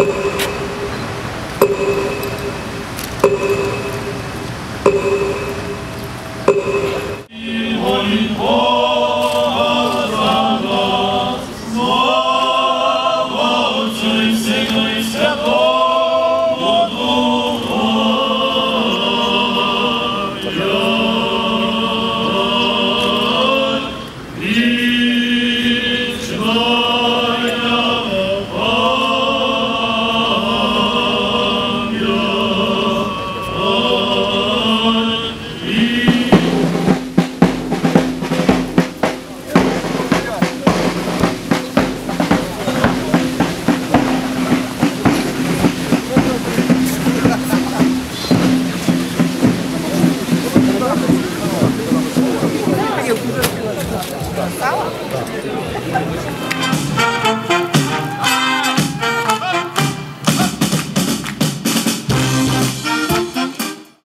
Hồn hồn там